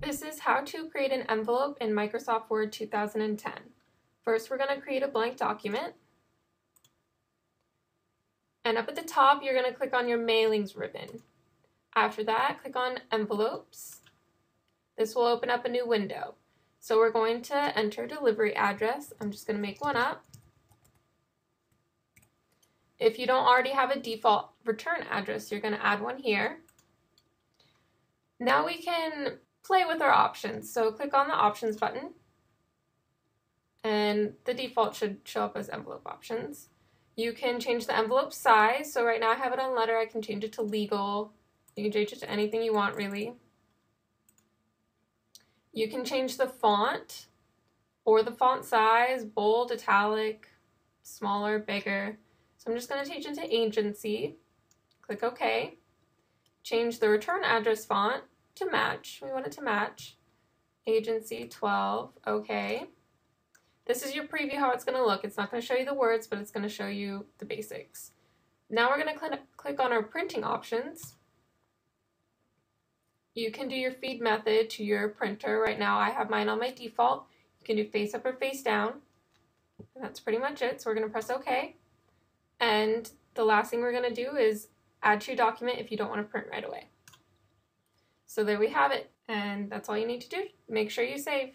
This is how to create an envelope in Microsoft Word 2010. First, we're going to create a blank document. And up at the top, you're going to click on your mailings ribbon. After that, click on envelopes. This will open up a new window. So we're going to enter delivery address. I'm just going to make one up. If you don't already have a default return address, you're going to add one here. Now we can play with our options. So click on the options button and the default should show up as envelope options. You can change the envelope size. So right now I have it on letter. I can change it to legal. You can change it to anything you want really. You can change the font or the font size, bold, italic, smaller, bigger. So I'm just going to change it to agency. Click OK. Change the return address font to match. We want it to match. Agency 12. OK. This is your preview how it's going to look. It's not going to show you the words, but it's going to show you the basics. Now we're going to cl click on our printing options. You can do your feed method to your printer. Right now I have mine on my default. You can do face up or face down. And that's pretty much it. So we're going to press OK. And the last thing we're going to do is add to your document if you don't want to print right away. So there we have it. And that's all you need to do. Make sure you save.